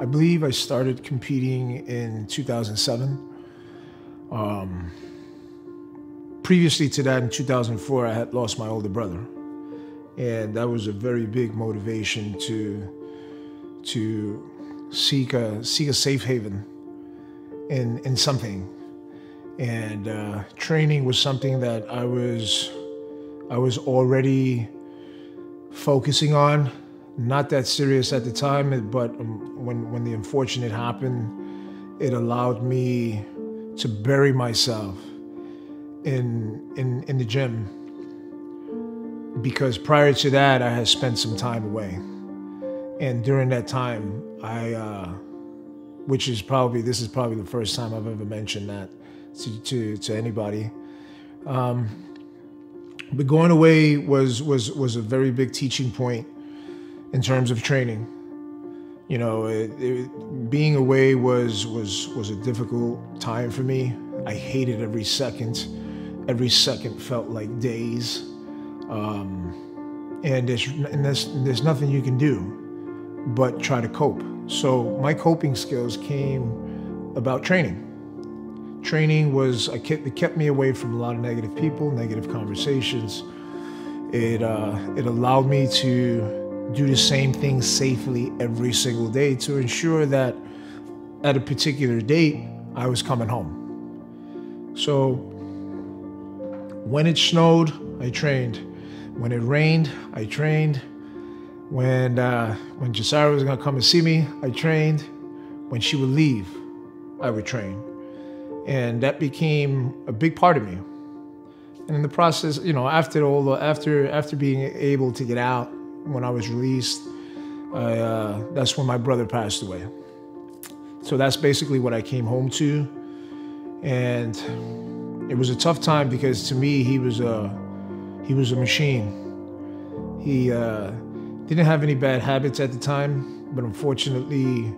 I believe I started competing in 2007. Um, previously to that, in 2004, I had lost my older brother, and that was a very big motivation to to seek a seek a safe haven in in something. And uh, training was something that I was I was already focusing on not that serious at the time, but um, when when the unfortunate happened, it allowed me to bury myself in in in the gym. Because prior to that, I had spent some time away, and during that time, I, uh, which is probably this is probably the first time I've ever mentioned that to to, to anybody. Um, but going away was was was a very big teaching point in terms of training. You know, it, it, being away was was was a difficult time for me. I hated every second. Every second felt like days, um, and there's and there's there's nothing you can do but try to cope. So my coping skills came about training. Training was I kept, it kept me away from a lot of negative people, negative conversations. It uh, it allowed me to do the same thing safely every single day to ensure that at a particular date I was coming home. So when it snowed, I trained. When it rained, I trained. When uh, when Josiah was gonna come and see me, I trained. When she would leave, I would train, and that became a big part of me. And in the process, you know, after all the after after being able to get out when I was released, I, uh, that's when my brother passed away. So that's basically what I came home to, and it was a tough time because to me he was a he was a machine. He uh, didn't have any bad habits at the time, but unfortunately,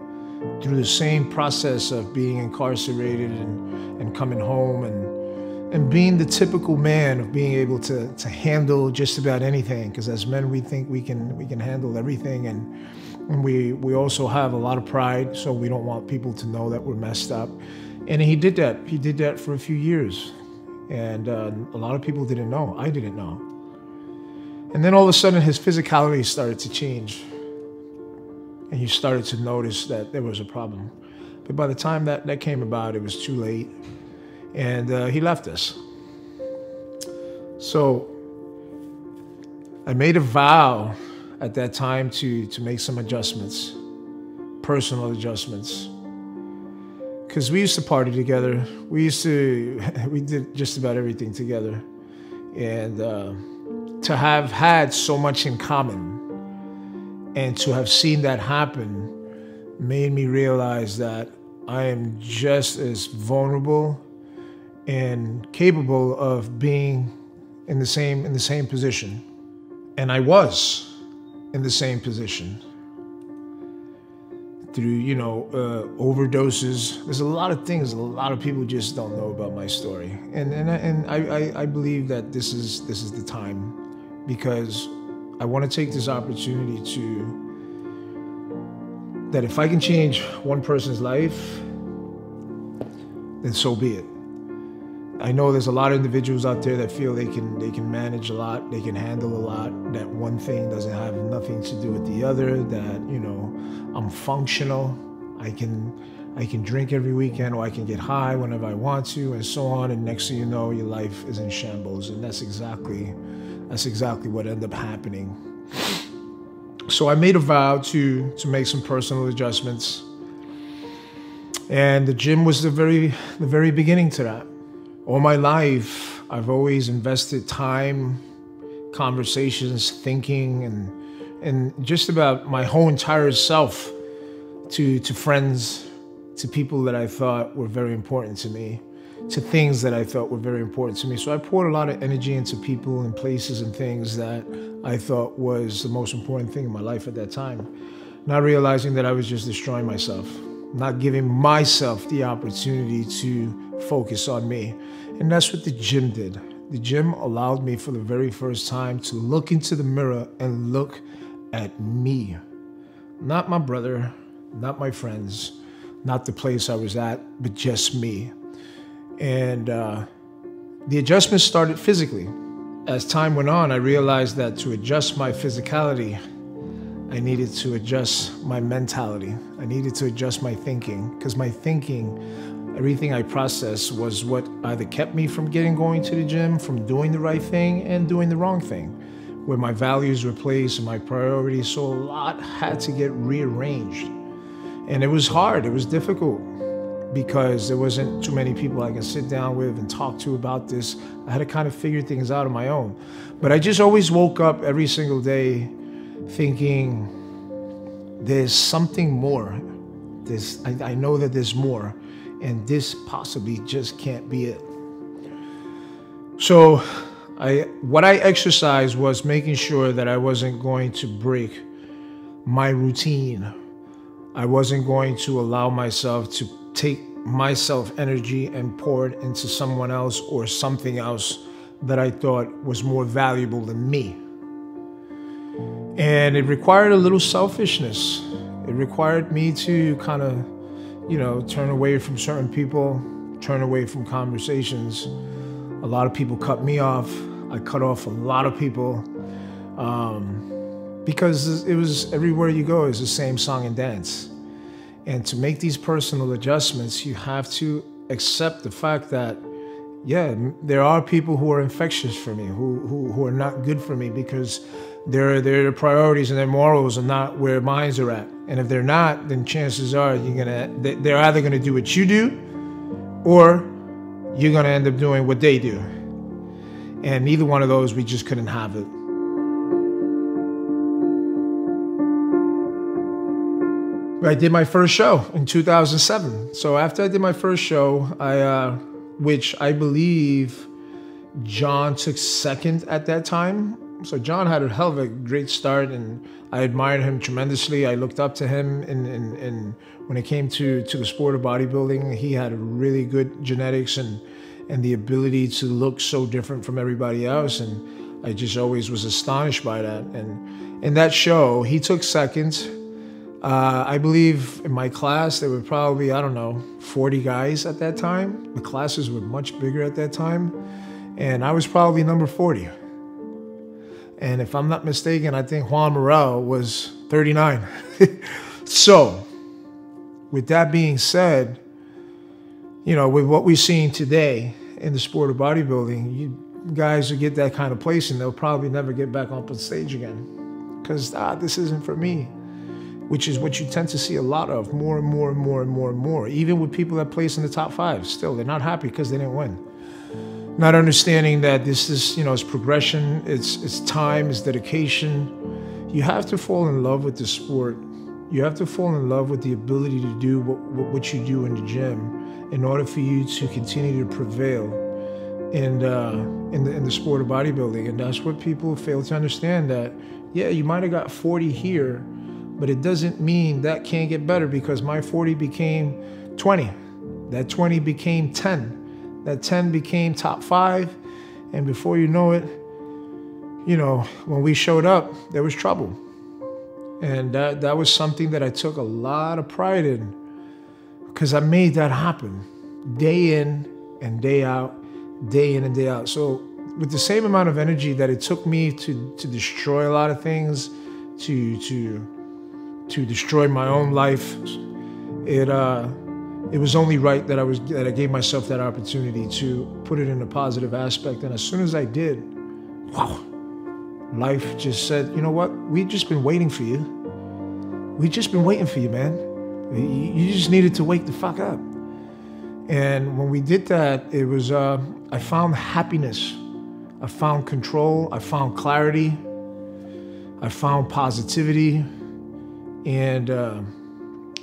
through the same process of being incarcerated and, and coming home and and being the typical man of being able to, to handle just about anything because as men we think we can we can handle everything and, and we we also have a lot of pride so we don't want people to know that we're messed up. And he did that he did that for a few years and uh, a lot of people didn't know i didn't know. And then all of a sudden his physicality started to change and you started to notice that there was a problem. But by the time that that came about it was too late and uh, he left us. So I made a vow at that time to, to make some adjustments, personal adjustments. Because we used to party together. We used to, we did just about everything together. And uh, to have had so much in common and to have seen that happen made me realize that I am just as vulnerable and capable of being in the same in the same position. And I was in the same position through you know uh, overdoses. There's a lot of things a lot of people just don't know about my story, and and and I, I, I believe that this is this is the time because I want to take this opportunity to that if I can change one person's life, then so be it. I know there's a lot of individuals out there that feel they can they can manage a lot, they can handle a lot. That one thing doesn't have nothing to do with the other. That you know, I'm functional. I can I can drink every weekend, or I can get high whenever I want to, and so on. And next thing you know, your life is in shambles. And that's exactly that's exactly what ended up happening. So I made a vow to to make some personal adjustments, and the gym was the very the very beginning to that all my life, I've always invested time, conversations, thinking, and and just about my whole entire self to to friends, to people that I thought were very important to me, to things that I thought were very important to me. So I poured a lot of energy into people and places and things that I thought was the most important thing in my life at that time. Not realizing that I was just destroying myself, not giving myself the opportunity to focus on me. And that's what the gym did. The gym allowed me for the very first time to look into the mirror and look at me. Not my brother, not my friends, not the place I was at, but just me. And uh, the adjustment started physically. As time went on, I realized that to adjust my physicality, I needed to adjust my mentality. I needed to adjust my thinking because my thinking, everything I processed was what either kept me from getting going to the gym, from doing the right thing, and doing the wrong thing, where my values were placed and my priorities. So a lot had to get rearranged. And it was hard, it was difficult because there wasn't too many people I can sit down with and talk to about this. I had to kind of figure things out on my own. But I just always woke up every single day thinking there's something more. This I, I know that there's more, and this possibly just can't be it. So I what I exercised was making sure that I wasn't going to break my routine. I wasn't going to allow myself to take myself energy and pour it into someone else or something else that I thought was more valuable than me. And it required a little selfishness. It required me to kind of, you know, turn away from certain people, turn away from conversations. A lot of people cut me off. I cut off a lot of people um, because it was everywhere you go is the same song and dance. And to make these personal adjustments, you have to accept the fact that, yeah, there are people who are infectious for me, who, who, who are not good for me because their, their priorities and their morals are not where mines are at. And if they're not, then chances are you're gonna, they're either gonna do what you do or you're gonna end up doing what they do. And neither one of those, we just couldn't have it. I did my first show in 2007. So after I did my first show, I, uh, which I believe John took second at that time. So John had a hell of a great start, and I admired him tremendously. I looked up to him, and when it came to to the sport of bodybuilding, he had really good genetics and and the ability to look so different from everybody else, and I just always was astonished by that. And in that show, he took second. Uh, I believe in my class there were probably I don't know 40 guys at that time. The classes were much bigger at that time, and I was probably number 40. And if I'm not mistaken, I think Juan Morel was 39. so, with that being said, you know, with what we're seeing today in the sport of bodybuilding, you guys who get that kind of place and they'll probably never get back up on stage again because ah, this isn't for me which is what you tend to see a lot of more and more and more and more and more. Even with people that place in the top five, still they're not happy because they didn't win. Not understanding that this is, you know, it's progression, it's it's time, it's dedication. You have to fall in love with the sport. You have to fall in love with the ability to do what, what you do in the gym in order for you to continue to prevail in, uh, in, the, in the sport of bodybuilding. And that's what people fail to understand that, yeah, you might have got 40 here, but it doesn't mean that can't get better because my 40 became 20. That 20 became 10. That 10 became top five. And before you know it, you know, when we showed up, there was trouble. And that, that was something that I took a lot of pride in because I made that happen day in and day out, day in and day out. So, with the same amount of energy that it took me to, to destroy a lot of things, to, to to destroy my own life. It uh, it was only right that I was that I gave myself that opportunity to put it in a positive aspect. And as soon as I did, wow, life just said, you know what? We've just been waiting for you. We've just been waiting for you, man. You just needed to wake the fuck up. And when we did that, it was uh, I found happiness. I found control. I found clarity. I found positivity. And uh,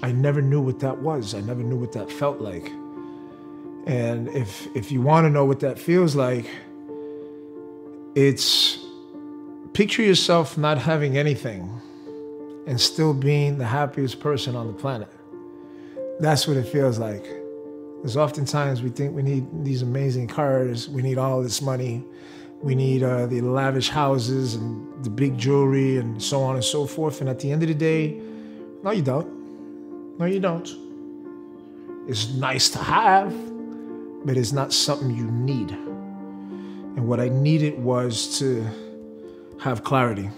I never knew what that was. I never knew what that felt like. And if if you want to know what that feels like, it's picture yourself not having anything and still being the happiest person on the planet. That's what it feels like. Because oftentimes we think we need these amazing cars, we need all this money, we need uh, the lavish houses and the big jewelry and so on and so forth. And at the end of the day, no, you don't. No, you don't. It's nice to have, but it's not something you need. And what I needed was to have clarity.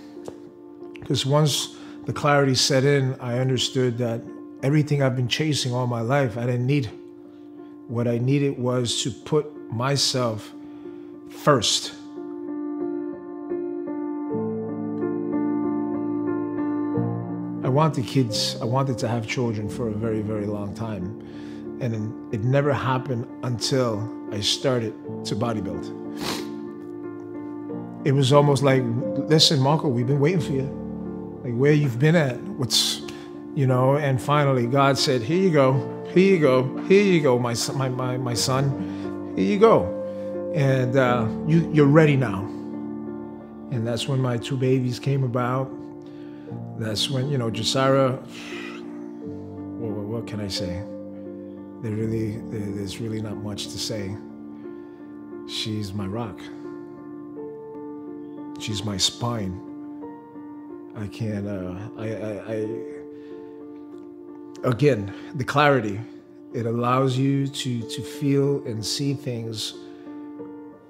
Because once the clarity set in, I understood that everything I've been chasing all my life, I didn't need. What I needed was to put myself first. Wanted kids, I wanted to have children for a very, very long time. And it never happened until I started to bodybuild. It was almost like, listen, Marco, we've been waiting for you. Like where you've been at, what's, you know, and finally God said, here you go, here you go, here you go, my, my, my, my son, here you go. And uh, you, you're ready now. And that's when my two babies came about. That's when, you know, Jasara, well, what can I say? There really, there's really not much to say. She's my rock. She's my spine. I can't, uh, I, I, I, again, the clarity, it allows you to, to feel and see things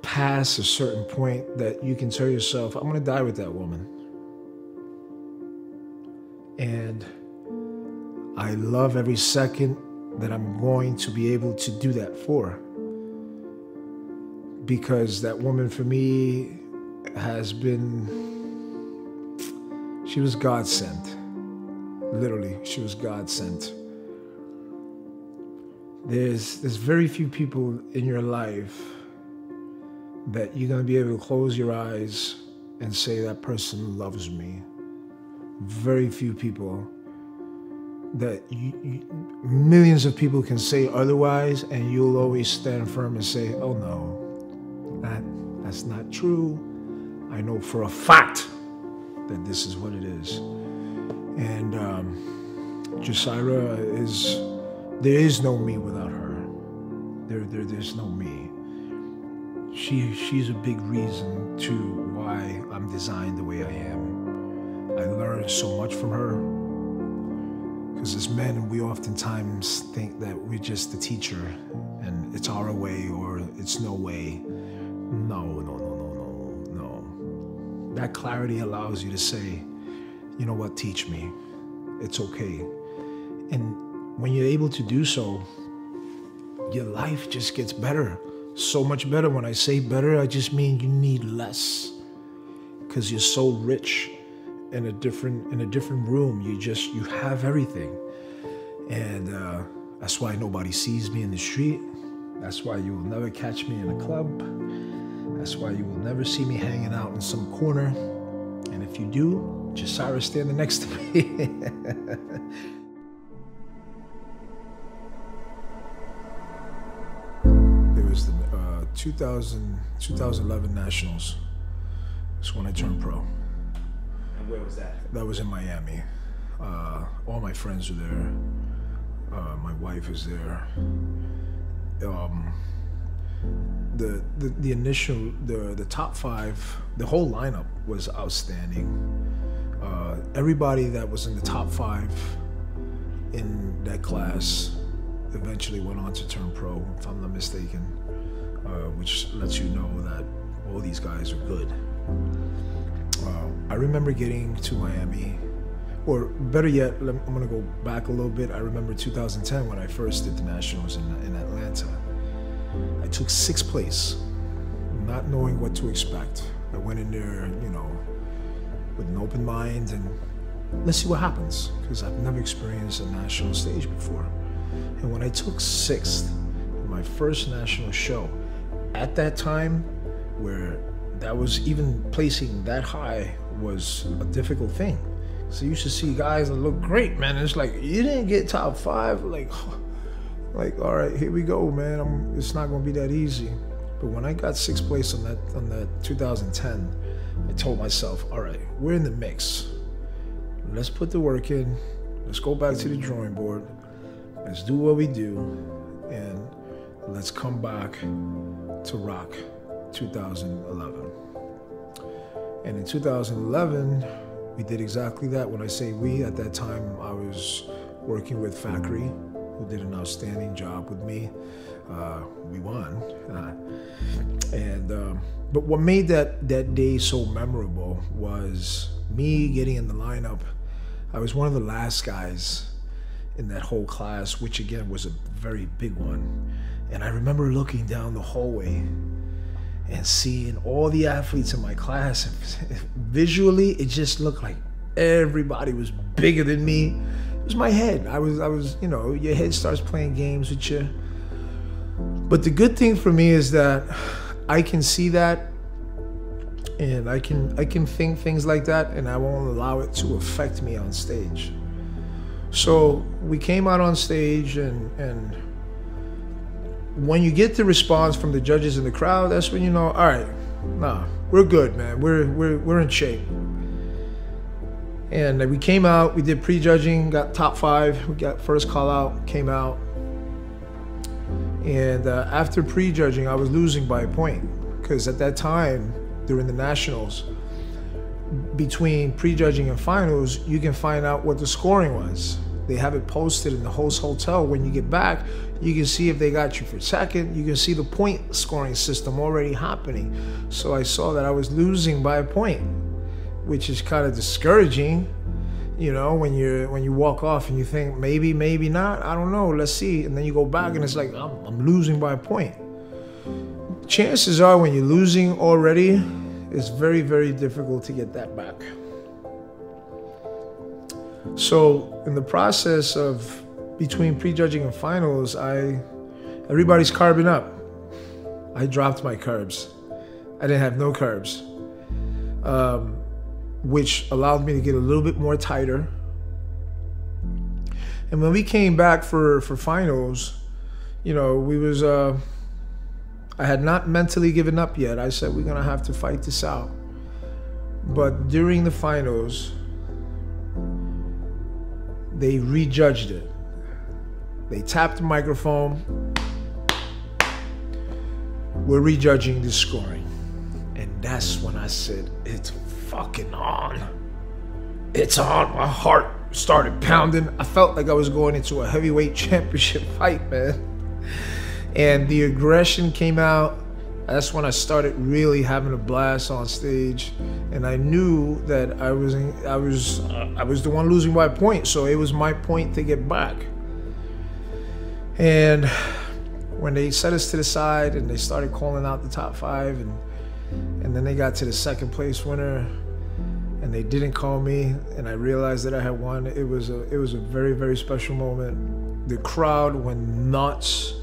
past a certain point that you can tell yourself, I'm going to die with that woman. And I love every second that I'm going to be able to do that for. Because that woman for me has been, she was God sent. Literally, she was God sent. There's, there's very few people in your life that you're going to be able to close your eyes and say, that person loves me. Very few people that you, you, millions of people can say otherwise, and you'll always stand firm and say, "Oh no, that that's not true. I know for a fact that this is what it is." And um, Jasira is there is no me without her. There, there there's no me. She she's a big reason to why I'm designed the way I am. I learned so much from her because as men, we oftentimes think that we're just the teacher and it's our way or it's no way. No, no, no, no, no, no. That clarity allows you to say, you know what, teach me. It's okay. And when you're able to do so, your life just gets better. So much better. When I say better, I just mean you need less because you're so rich in a different in a different room. You just you have everything, and uh, that's why nobody sees me in the street. That's why you will never catch me in a club. That's why you will never see me hanging out in some corner. And if you do, Jasira standing next to me. it was the uh, 2000, 2011 Nationals. That's when I turned pro. Where was that? That was in Miami. Uh, all my friends are there. Uh, my wife is there. Um, the, the the initial the the top five, the whole lineup was outstanding. Uh, everybody that was in the top five in that class eventually went on to turn pro, if I'm not mistaken, uh, which lets you know that all these guys are good. Uh, I remember getting to Miami, or better yet, I'm going to go back a little bit. I remember 2010 when I first did the Nationals in, in Atlanta. I took sixth place, not knowing what to expect. I went in there, you know, with an open mind and let's see what happens, because I've never experienced a national stage before. And when I took sixth in my first national show, at that time, where that was even placing that high was a difficult thing. So you should see guys that look great, man. It's like you didn't get top five, like, like all right, here we go, man. I'm, it's not gonna be that easy. But when I got sixth place on that on that 2010, I told myself, all right, we're in the mix. Let's put the work in. Let's go back to the drawing board. Let's do what we do, and let's come back to rock 2011. And in 2011, we did exactly that. When I say we, at that time, I was working with Factory, who did an outstanding job with me. Uh, we won, uh, and um, but what made that that day so memorable was me getting in the lineup. I was one of the last guys in that whole class, which again was a very big one. And I remember looking down the hallway and seeing all the athletes in my class. Visually, it just looked like everybody was bigger than me. It was my head. I was, I was, you know, your head starts playing games with you. But the good thing for me is that I can see that and I can I can think things like that and I won't allow it to affect me on stage. So we came out on stage and and when you get the response from the judges in the crowd, that's when you know, all right, nah, we're good, man. We're we're we're in shape. And we came out, we did prejudging, got top five, we got first call out, came out. And uh, after prejudging, I was losing by a point because at that time during the nationals, between prejudging and finals, you can find out what the scoring was. They have it posted in the host hotel. When you get back, you can see if they got you for second. You can see the point scoring system already happening. So I saw that I was losing by a point, which is kind of discouraging. You know, when you when you walk off and you think maybe, maybe not. I don't know. Let's see. And then you go back and it's like I'm, I'm losing by a point. Chances are, when you're losing already, it's very, very difficult to get that back. So in the process of between prejudging and finals, I everybody's carbing up. I dropped my carbs. I didn't have no carbs, um, which allowed me to get a little bit more tighter. And when we came back for for finals, you know, we was uh, I had not mentally given up yet. I said we're gonna have to fight this out. But during the finals, they rejudged it. They tapped the microphone. We're rejudging the scoring. And that's when I said, it's fucking on. It's on. My heart started pounding. I felt like I was going into a heavyweight championship fight, man. And the aggression came out that's when I started really having a blast on stage, and I knew that I was in, I was I was the one losing by point, so it was my point to get back. And when they set us to the side and they started calling out the top five, and and then they got to the second place winner, and they didn't call me, and I realized that I had won. It was a it was a very very special moment. The crowd went nuts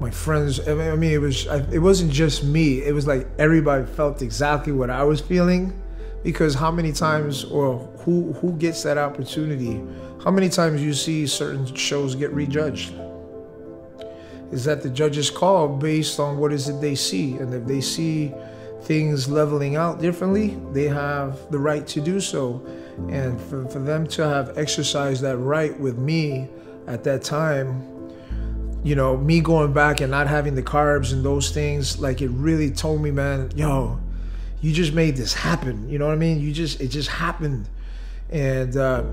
my friends i mean it was it wasn't just me. It was like everybody felt exactly what i was feeling because how many times or who who gets that opportunity? How many times you see certain shows get rejudged? Is that the judges call based on what is it they see? And if they see things leveling out differently they have the right to do so. And for, for them to have exercised that right with me at that time you know, me going back and not having the carbs and those things, like it really told me, man, yo, you just made this happen. You know what I mean? You just, it just happened. And uh,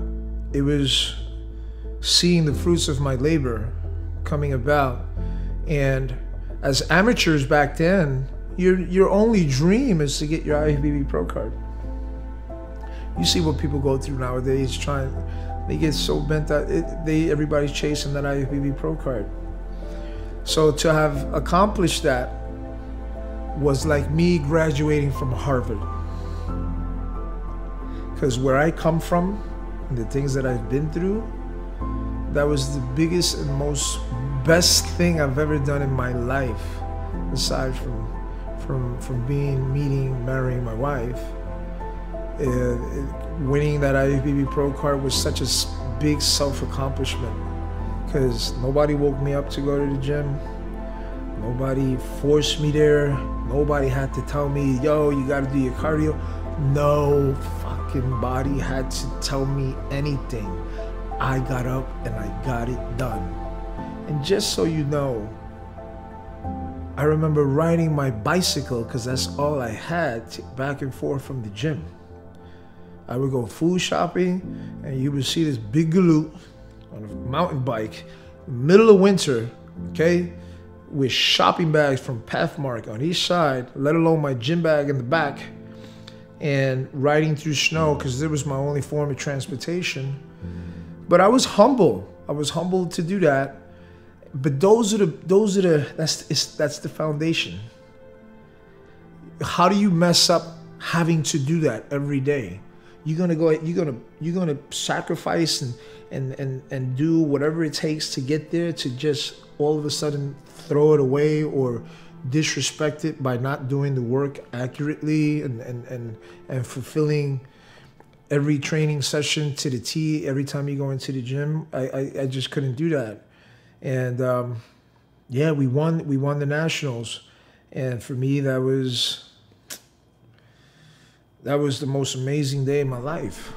it was seeing the fruits of my labor coming about. And as amateurs back then, your, your only dream is to get your IFBB Pro card. You see what people go through nowadays trying, they get so bent that it, they, everybody's chasing that IFBB Pro card. So to have accomplished that was like me graduating from Harvard. Because where I come from and the things that I've been through, that was the biggest and most best thing I've ever done in my life, aside from from from being meeting, marrying my wife. Uh, winning that IFBB Pro card was such a big self accomplishment because nobody woke me up to go to the gym. Nobody forced me there. Nobody had to tell me, yo, you gotta do your cardio. No fucking body had to tell me anything. I got up and I got it done. And just so you know, I remember riding my bicycle because that's all I had back and forth from the gym. I would go food shopping and you would see this big galoot on a mountain bike, middle of winter, okay, with shopping bags from Pathmark on each side, let alone my gym bag in the back, and riding through snow because it was my only form of transportation. But I was humble. I was humble to do that. But those are the those are the that's that's the foundation. How do you mess up having to do that every day? You're gonna go. You're gonna you're gonna sacrifice and and and and do whatever it takes to get there. To just all of a sudden throw it away or disrespect it by not doing the work accurately and and and, and fulfilling every training session to the T every time you go into the gym. I, I, I just couldn't do that. And um, yeah, we won we won the nationals. And for me that was that was the most amazing day of my life.